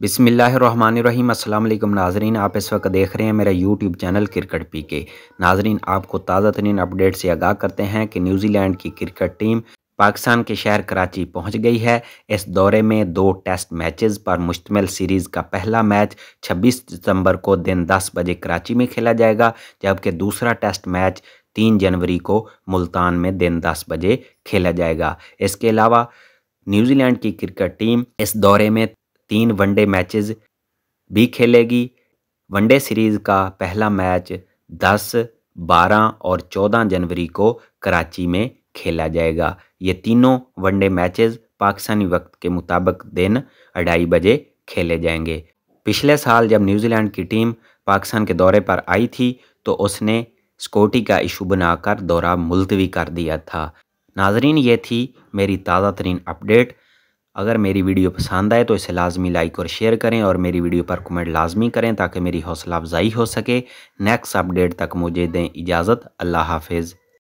बिसमीम् अल्लाम नाजरीन, आप इस वक्त देख रहे हैं मेरा यूट्यूब चैनल क्रिकेट पी के नाजरीन, आपको ताज़ा तरीन अपडेट से आगाह करते हैं कि न्यूजीलैंड की क्रिकेट टीम पाकिस्तान के शहर कराची पहुँच गई है। इस दौरे में दो टेस्ट मैचेस पर मुश्तमिल सीरीज़ का पहला मैच 26 दिसंबर को दिन 10 बजे कराची में खेला जाएगा, जबकि दूसरा टेस्ट मैच 3 जनवरी को मुल्तान में दिन 10 बजे खेला जाएगा। इसके अलावा न्यूजीलैंड की क्रिकेट टीम इस दौरे में तीन वनडे मैचेस भी खेलेगी। वनडे सीरीज़ का पहला मैच 10, 12 और 14 जनवरी को कराची में खेला जाएगा। ये तीनों वनडे मैचेस पाकिस्तानी वक्त के मुताबिक दिन अढ़ाई बजे खेले जाएँगे। पिछले साल जब न्यूजीलैंड की टीम पाकिस्तान के दौरे पर आई थी तो उसने स्कोटी का इशू बनाकर दौरा मुलतवी कर दिया था। नाजरीन ये थी मेरी ताज़ा तरीन अपडेट। अगर मेरी वीडियो पसंद आए तो इसे लाजमी लाइक और शेयर करें और मेरी वीडियो पर कमेंट लाजमी करें ताकि मेरी हौसला अफजाई हो सके। नेक्स्ट अपडेट तक मुझे दें इजाज़त। अल्लाह हाफिज़।